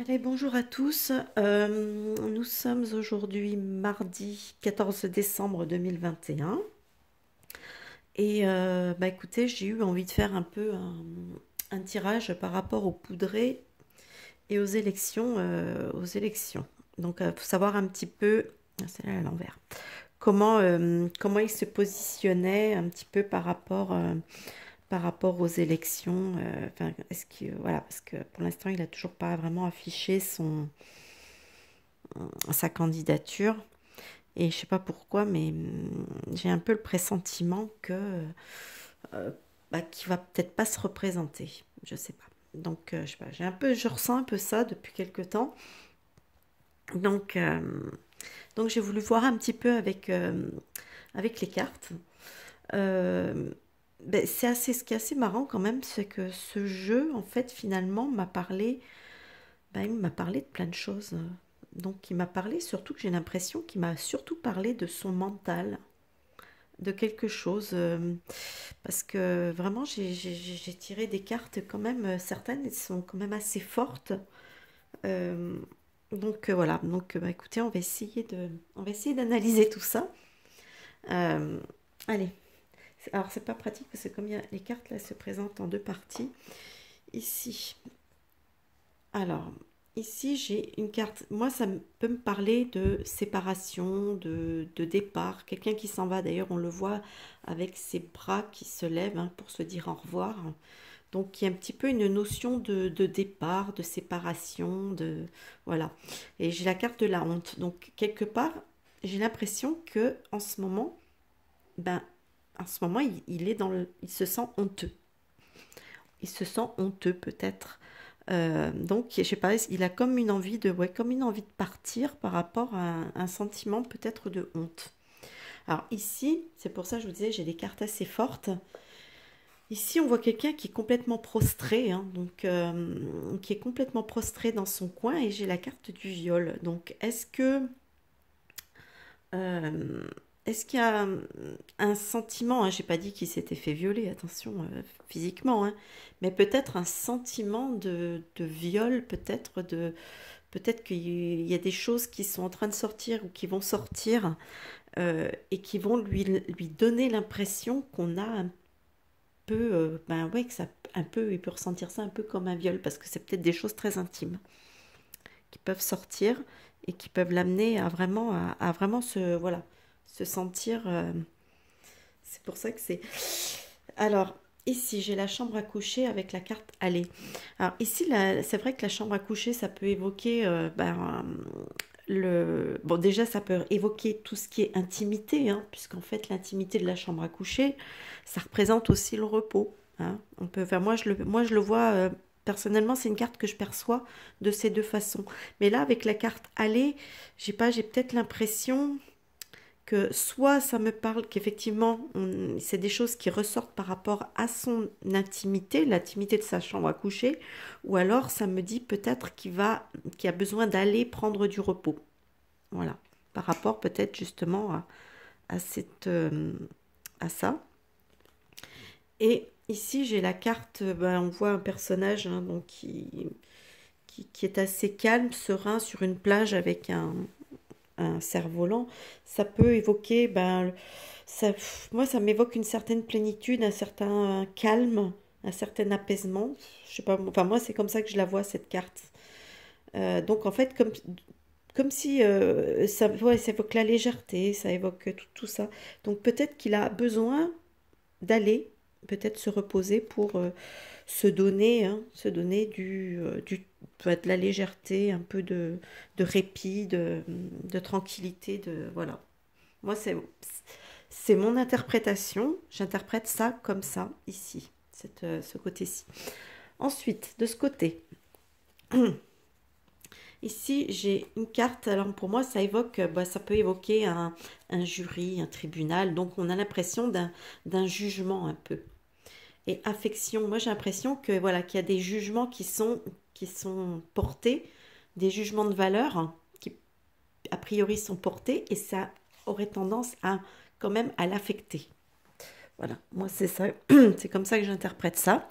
Allez, bonjour à tous. Euh, nous sommes aujourd'hui mardi 14 décembre 2021. Et euh, bah écoutez, j'ai eu envie de faire un peu un, tirage par rapport aux poudrés et aux élections. Euh, aux élections. Donc, il faut savoir un petit peu, ah, c'est là à l'envers, comment, comment ils se positionnaient un petit peu par rapport par rapport aux élections. Euh, est-ce que voilà, parce que pour l'instant, il n'a toujours pas vraiment affiché sa candidature. Et je sais pas pourquoi, mais hum, j'ai un peu le pressentiment que euh, bah, qu'il va peut-être pas se représenter. Je sais pas. Donc, euh, je sais pas. Peu, je ressens un peu ça depuis quelque temps. Donc, donc j'ai voulu voir un petit peu avec avec les cartes. Ben, c'est assez, ce qui est assez marrant quand même, c'est que ce jeu, en fait, finalement, m'a parlé, ben, il m'a parlé de plein de choses. Donc, il m'a parlé surtout que j'ai l'impression qu'il m'a surtout parlé de son mental, de quelque chose. Euh, parce que vraiment, j'ai tiré des cartes quand même, euh, certaines elles sont quand même assez fortes. Euh, donc voilà, donc bah, écoutez, on va essayer de, on va essayer d'analyser tout ça. allez. Alors, c'est pas pratique parce que comme les cartes là se présentent en deux parties. Ici, alors, ici j'ai une carte. Moi, ça peut me parler de séparation, de, départ. Quelqu'un qui s'en va, d'ailleurs, on le voit avec ses bras qui se lèvent hein, pour se dire au revoir. Donc, il y a un petit peu une notion de, de départ, de séparation, de. Voilà. Et j'ai la carte de la honte. Donc, quelque part, j'ai l'impression que en ce moment, ben, en ce moment, il, est dans le, il se sent honteux. Il se sent honteux peut-être. Euh, donc, je sais pas, il a comme une envie de, ouais, comme une envie de partir par rapport à un, sentiment peut-être de honte. Alors ici, c'est pour ça que je vous disais, j'ai des cartes assez fortes. Ici, on voit quelqu'un qui est complètement prostré, hein, donc euh, qui est complètement prostré dans son coin, et j'ai la carte du viol. Donc, est-ce que euh, est-ce qu'il y a un, sentiment, hein, j'ai pas dit qu'il s'était fait violer, attention, euh, physiquement, hein, mais peut-être un sentiment de, viol, peut-être de peut-être qu'il y a des choses qui sont en train de sortir ou qui vont sortir euh, et qui vont lui, donner l'impression qu'on a un peu, euh, ben ouais, que ça, un peu, il peut ressentir ça un peu comme un viol parce que c'est peut-être des choses très intimes qui peuvent sortir et qui peuvent l'amener à vraiment, à vraiment se, voilà, se sentir. Euh, c'est pour ça que c'est. Alors, ici, j'ai la chambre à coucher avec la carte aller. Alors, ici, c'est vrai que la chambre à coucher, ça peut évoquer. Euh, ben, le... Bon, déjà, ça peut évoquer tout ce qui est intimité, hein, puisqu'en fait, l'intimité de la chambre à coucher, ça représente aussi le repos. Hein. On peut faire, moi, je le, moi, je le vois. Euh, personnellement, c'est une carte que je perçois de ces deux façons. Mais là, avec la carte aller, j'ai pas, j'ai peut-être l'impression soit ça me parle qu'effectivement c'est des choses qui ressortent par rapport à son intimité, l'intimité de sa chambre à coucher, ou alors ça me dit peut-être qu'il va, qu'il a besoin d'aller prendre du repos. Voilà, par rapport peut-être justement à, à, cette, euh, ça. Et ici j'ai la carte, ben, on voit un personnage hein, donc qui, qui, qui est assez calme, serein sur une plage avec un, un cerf-volant, ça peut évoquer, ben, ça, moi, ça m'évoque une certaine plénitude, un certain calme, un certain apaisement. Je sais pas, enfin, moi, c'est comme ça que je la vois, cette carte. Euh, donc, en fait, comme, comme si euh, ça, ça évoque la légèreté, ça évoque tout, tout ça. Donc, peut-être qu'il a besoin d'aller, peut-être se reposer pour euh, se donner, hein, se donner du, du de la légèreté, un peu de, répit, de, tranquillité, de voilà. Moi, c'est, mon interprétation. J'interprète ça comme ça, ici, cette, euh, ce côté-ci. Ensuite, de ce côté, ici, j'ai une carte. Alors, pour moi, ça évoque, bah, ça peut évoquer un, un, jury, un tribunal. Donc, on a l'impression d'un jugement un peu. Et affection, moi, j'ai l'impression que voilà, qu'il y a des jugements qui sont qui sont portés, des jugements de valeur qui a priori sont portés et ça aurait tendance à quand même à l'affecter. Voilà, moi c'est ça, c'est comme ça que j'interprète ça.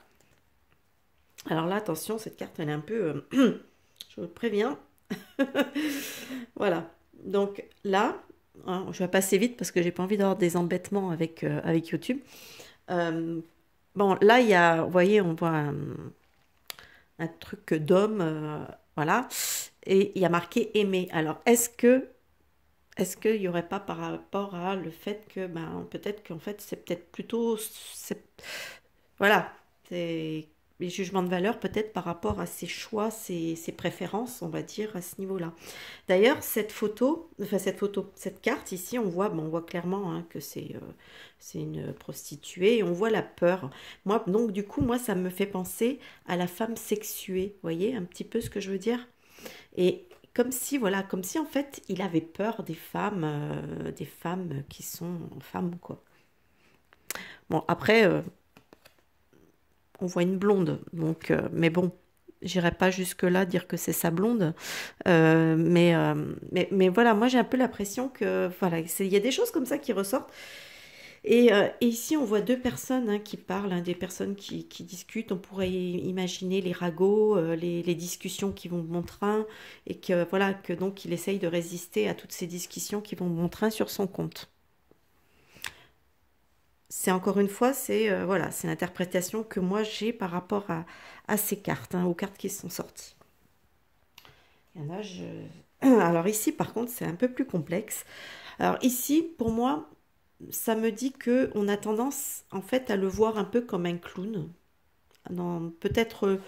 Alors là, attention, cette carte elle est un peu, euh, Je vous préviens. voilà. Donc là, hein, je vais passer vite parce que j'ai pas envie d'avoir des embêtements avec, euh, avec YouTube. Euh, bon, là, il y a, vous voyez, on voit un, truc d'homme, euh, voilà, et il y a marqué aimer. Alors, est-ce que est-ce qu'il n'y aurait pas par rapport à le fait que ben, peut-être qu'en fait c'est peut-être plutôt voilà c'est les jugements de valeur peut-être par rapport à ses choix, ses, préférences, on va dire, à ce niveau-là. D'ailleurs, cette photo, enfin cette photo, cette carte ici, on voit, on voit clairement hein, que c'est euh, c'est une prostituée et on voit la peur. Moi, donc du coup, moi, ça me fait penser à la femme sexuée, voyez un petit peu ce que je veux dire? Et comme si, voilà, comme si en fait, il avait peur des femmes, euh, des femmes qui sont femmes, quoi. Bon, après... Euh, on voit une blonde. Donc, euh, mais bon, j'irai pas jusque-là dire que c'est sa blonde. Euh, mais, euh, mais, mais, voilà, moi j'ai un peu l'impression que voilà, il y a des choses comme ça qui ressortent. Et, ici, on voit deux personnes hein, qui parlent, hein, des personnes qui, discutent. On pourrait imaginer les ragots, les, discussions qui vont bon train, et que voilà, que donc il essaye de résister à toutes ces discussions qui vont bon train sur son compte c'est encore une fois, c'est euh, voilà, c'est l'interprétation que moi j'ai par rapport à, ces cartes, hein, aux cartes qui sont sorties. Alors ici, par contre, c'est un peu plus complexe. Alors ici, pour moi, ça me dit que on a tendance, en fait, à le voir un peu comme un clown. Peut-être,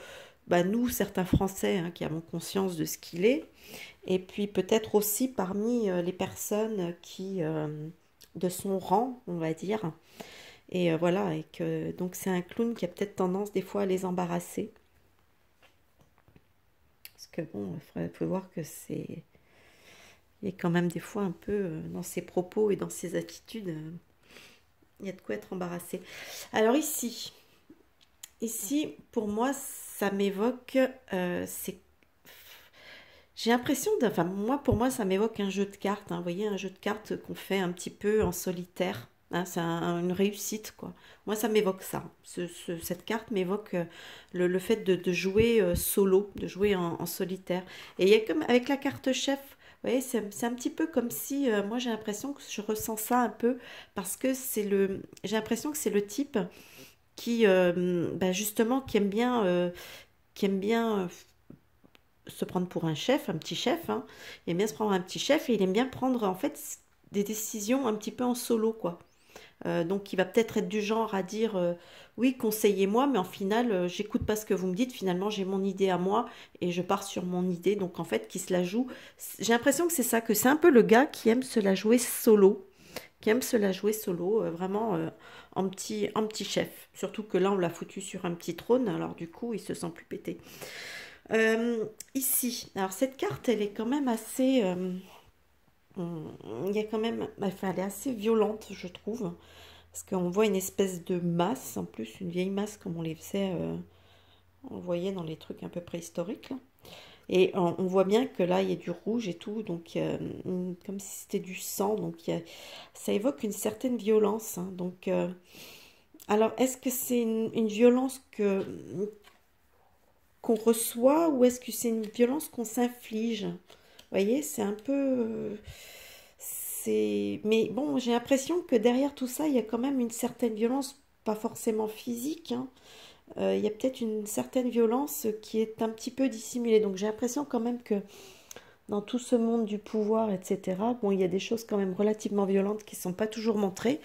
bah, nous, certains Français, hein, qui avons conscience de ce qu'il est, et puis peut-être aussi parmi euh, les personnes qui, euh, de son rang, on va dire, et euh, voilà, et que donc c'est un clown qui a peut-être tendance des fois à les embarrasser. Parce que bon, il faut voir que c'est. Il y a quand même des fois un peu euh, dans ses propos et dans ses attitudes, euh, il y a de quoi être embarrassé. Alors ici, ici, pour moi, ça m'évoque. c'est j'ai l'impression, enfin moi pour moi ça m'évoque un jeu de cartes, hein. vous voyez un jeu de cartes qu'on fait un petit peu en solitaire. Hein, c'est une réussite, quoi. Moi, ça m'évoque ça. cette carte m'évoque euh, le, fait de, jouer euh, solo, de jouer en, solitaire. Et il y a comme avec la carte chef, vous voyez, c'est un petit peu comme si, euh, moi, j'ai l'impression que je ressens ça un peu parce que c'est le, j'ai l'impression que c'est le type qui, bah, justement, qui aime bien, qui aime bien se prendre pour un chef, un petit chef. Hein. Il aime bien se prendre un petit chef et il aime bien prendre, en fait, des décisions un petit peu en solo, quoi. Euh, donc il va peut-être être du genre à dire euh, oui, conseillez-moi, mais en final, euh, j'écoute pas ce que vous me dites, finalement j'ai mon idée à moi et je pars sur mon idée. Donc en fait, qui se la joue. J'ai l'impression que c'est ça, que c'est un peu le gars qui aime se la jouer solo, qui aime se la jouer solo, vraiment en, petit, en petit chef. Surtout que là, on l'a foutu sur un petit trône, alors du coup, il se sent plus pété. Ici, alors cette carte, elle est quand même assez il y a quand même, enfin, elle est assez violente, je trouve, parce qu'on voit une espèce de masse, en plus, une vieille masse comme on les faisait, euh, on voyait dans les trucs un peu préhistoriques. Et on, voit bien que là, il y a du rouge et tout, donc comme si c'était du sang, donc ça évoque une certaine violence. Hein. donc, euh, alors, est-ce que c'est une, violence que qu'on reçoit ou est-ce que c'est une violence qu'on s'inflige? Voyez, c'est un peu... c'est Mais bon, j'ai l'impression que derrière tout ça, il y a quand même une certaine violence, pas forcément physique. Hein. Euh, il y a peut-être une certaine violence qui est un petit peu dissimulée. Donc j'ai l'impression quand même que dans tout ce monde du pouvoir, etc., bon, il y a des choses quand même relativement violentes qui ne sont pas toujours montrées,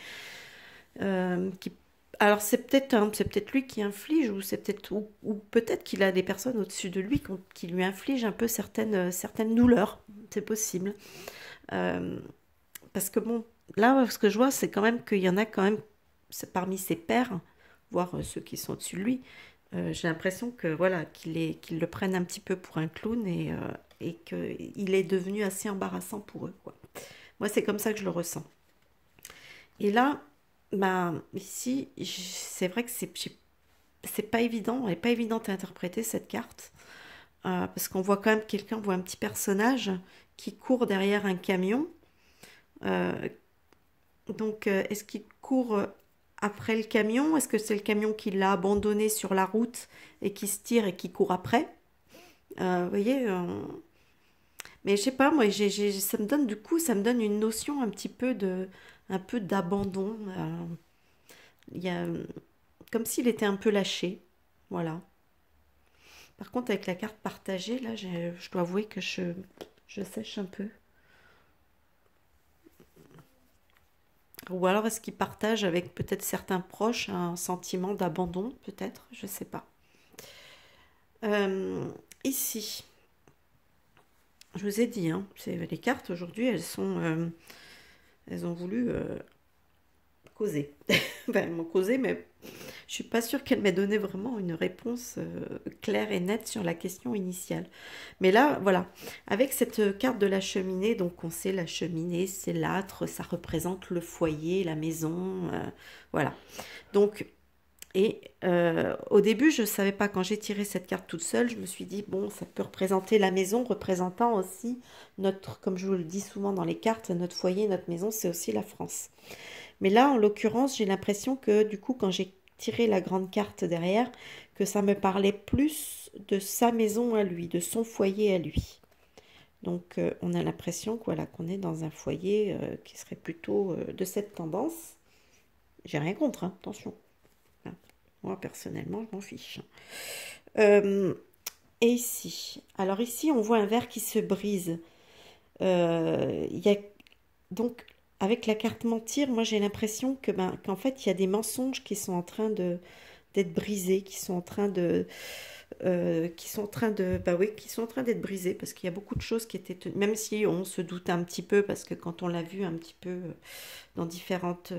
euh, qui alors c'est peut-être lui qui inflige ou c'est peut-être qu'il a des personnes au-dessus de lui qui lui infligent un peu certaines certaines douleurs, c'est possible. Euh, parce que bon, là ce que je vois c'est quand même qu'il y en a quand même parmi ses pères, voire euh, ceux qui sont au-dessus de lui. Euh, j'ai l'impression que voilà qu'il qu'il le prennent un petit peu pour un clown et et qu'il est devenu assez embarrassant pour eux. Moi c'est comme ça que je le ressens. Et là, bah, ici, c'est vrai que c'est, pas évident, elle n'est pas évidente à interpréter cette carte. Euh, parce qu'on voit quand même quelqu'un, on voit un petit personnage qui court derrière un camion. Euh, donc, euh, est-ce qu'il court après le camion? Est-ce que c'est le camion qui l'a abandonné sur la route et qui se tire et qui court après? Vous voyez, mais je sais pas, moi, ça me donne du coup, ça me donne une notion un petit peu de, un peu d'abandon. euh, Il comme s'il était un peu lâché, voilà. Par contre, avec la carte partagée, là, je dois avouer que je, je sèche un peu. Ou alors est-ce qu'il partage avec peut-être certains proches un sentiment d'abandon, peut-être, je sais pas. Euh, ici, je vous ai dit, hein, les cartes aujourd'hui, elles sont, euh, elles ont voulu euh, causer. Elles m'ont causé, mais je suis pas sûre qu'elle m'ait donné vraiment une réponse euh, claire et nette sur la question initiale. Mais là, voilà, avec cette carte de la cheminée, donc on sait la cheminée, c'est l'âtre, ça représente le foyer, la maison, euh, voilà. Donc, et euh, au début, je ne savais pas, quand j'ai tiré cette carte toute seule, je me suis dit, bon, ça peut représenter la maison, représentant aussi notre, comme je vous le dis souvent dans les cartes, notre foyer, notre maison, c'est aussi la France. Mais là, en l'occurrence, j'ai l'impression que du coup, quand j'ai tiré la grande carte derrière, que ça me parlait plus de sa maison à lui, de son foyer à lui. Donc, euh, on a l'impression que, voilà, qu'on est dans un foyer euh, qui serait plutôt de cette tendance. J'ai rien contre, hein, attention. Moi, personnellement, je m'en fiche. Euh, et ici, alors ici, on voit un verre qui se brise. Euh, y a donc avec la carte mentir, moi j'ai l'impression que ben, qu'en fait il y a des mensonges qui sont en train de d'être brisés, qui sont en train de euh, qui sont en train de bah oui, qui sont en train d'être brisés parce qu'il y a beaucoup de choses qui étaient même si on se doute un petit peu parce que quand on l'a vu un petit peu euh, dans différentes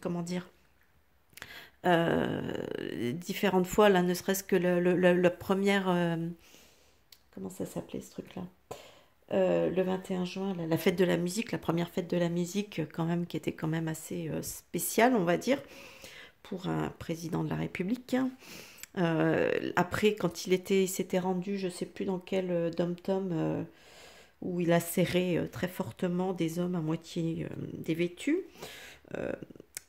comment dire euh, différentes fois là ne serait-ce que le, le- première euh, comment ça s'appelait ce truc-là? Euh, le 21 juin, la, fête de la musique, la première fête de la musique, quand même, qui était quand même assez spéciale, on va dire, pour un président de la République. après, quand il était, s'était rendu, je sais plus dans quel dom-tom, où il a serré très fortement des hommes à moitié dévêtus.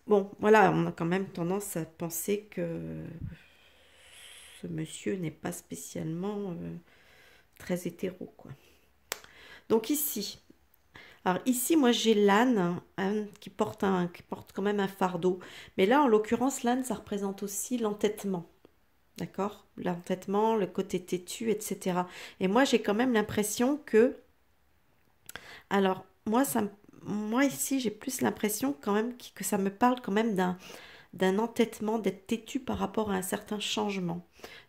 Bon, voilà, on a quand même tendance à penser que ce monsieur n'est pas spécialement euh, très hétéro, quoi. Donc ici, alors ici, moi j'ai l'âne hein, qui porte un, qui porte quand même un fardeau. Mais là, en l'occurrence, l'âne, ça représente aussi l'entêtement. D'accord? L'entêtement, le côté têtu, etc. Et moi, j'ai quand même l'impression que, alors, moi, ça, me- moi ici, j'ai plus l'impression quand même que ça me parle quand même d'un d'un entêtement, d'être têtu par rapport à un certain changement.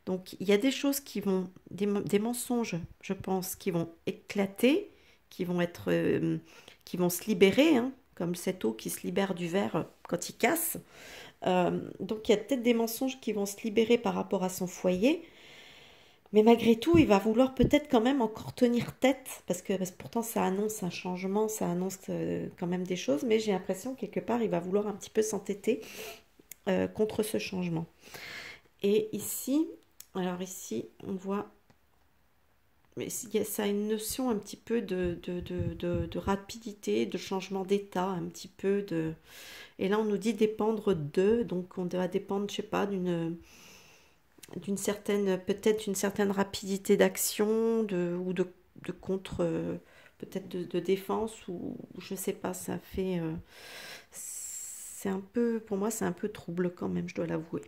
Donc, il y a des choses qui vont, des, mensonges, je pense, qui vont éclater, qui vont être, euh, qui vont se libérer, hein, comme cette eau qui se libère du verre quand il casse. Euh, donc, il y a peut-être des mensonges qui vont se libérer par rapport à son foyer, mais malgré tout, il va vouloir peut-être quand même encore tenir tête, parce que, pourtant ça annonce un changement, ça annonce euh, quand même des choses, mais j'ai l'impression quelque part il va vouloir un petit peu s'entêter euh, contre ce changement. Et ici, alors ici, on voit, mais ça a une notion un petit peu de, rapidité, de changement d'état, un petit peu de... Et là, on nous dit dépendre de, donc on va dépendre, je sais pas, d'une d'une certaine, peut-être une certaine rapidité d'action, ou de, contre, euh, peut-être de, défense, ou je sais pas, ça fait... euh, c'est un peu, pour moi, c'est un peu trouble quand même, je dois l'avouer.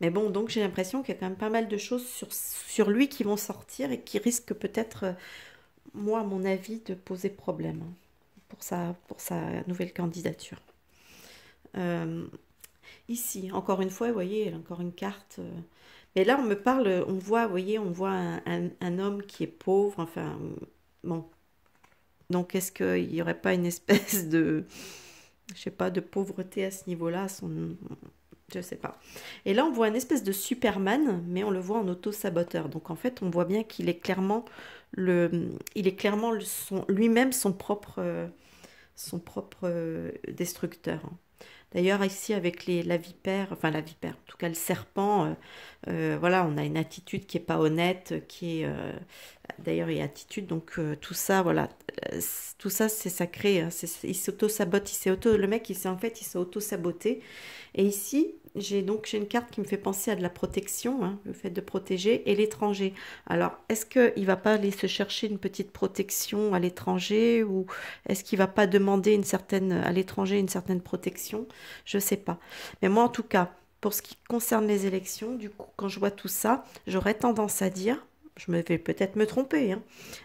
Mais bon, donc j'ai l'impression qu'il y a quand même pas mal de choses sur, lui qui vont sortir et qui risquent peut-être, euh, moi, à mon avis, de poser problème hein, pour sa, nouvelle candidature. Ici, encore une fois, vous voyez, encore une carte. euh, Mais là, on me parle, on voit, vous voyez, on voit un, homme qui est pauvre, enfin, bon. Donc, est-ce qu'il n'y aurait pas une espèce de, je sais pas, de pauvreté à ce niveau-là, son... je sais pas. Et là, on voit une espèce de Superman, mais on le voit en auto-saboteur. Donc, en fait, on voit bien qu'il est clairement le, il est clairement lui-même son propre, son propre euh, destructeur. D'ailleurs, ici, avec les, la vipère, enfin la vipère, en tout cas le serpent, euh, euh, voilà, on a une attitude qui est pas honnête, qui est, euh, d'ailleurs, il y a attitude, donc tout ça, voilà, tout ça, c'est sacré, hein, il s'auto-sabote, il s'est auto, le mec, il s'est en fait, il s'est auto-saboté. Et ici, j'ai donc j'ai une carte qui me fait penser à de la protection, hein, le fait de protéger, et l'étranger. Alors, est-ce qu'il ne va pas aller se chercher une petite protection à l'étranger ou est-ce qu'il ne va pas demander une certaine, à l'étranger une certaine protection? Je ne sais pas. Mais moi, en tout cas, pour ce qui concerne les élections, du coup, quand je vois tout ça, j'aurais tendance à dire, je me vais peut-être me tromper, hein,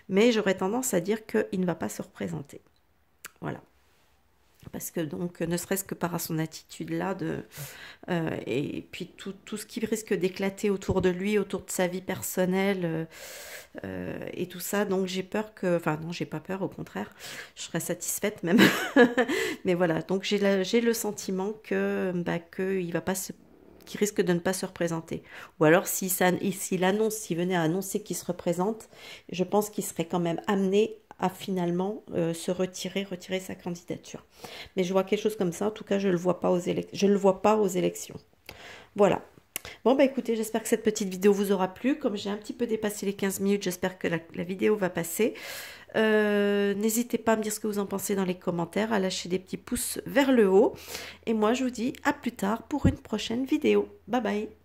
mais j'aurais tendance à dire qu'il ne va pas se représenter. Voilà parce que donc ne serait-ce que par son attitude là de euh, et puis tout, tout, ce qui risque d'éclater autour de lui autour de sa vie personnelle euh, euh, et tout ça. Donc j'ai peur que enfin non j'ai pas peur au contraire. Je serais satisfaite même. Mais voilà. Donc j'ai j'ai le sentiment que bah, que il va pas qui risque de ne pas se représenter. Ou alors s'il si annonce, s'il venait à annoncer qu'il se représente, je pense qu'il serait quand même amené finalement euh, se retirer, retirer sa candidature. Mais je vois quelque chose comme ça, en tout cas je ne le, vois pas aux je le vois pas aux élections. Voilà. Bon bah écoutez, j'espère que cette petite vidéo vous aura plu. Comme j'ai un petit peu dépassé les 15 minutes, j'espère que la, vidéo va passer. Euh, n'hésitez pas à me dire ce que vous en pensez dans les commentaires, à lâcher des petits pouces vers le haut. Et moi je vous dis à plus tard pour une prochaine vidéo. Bye bye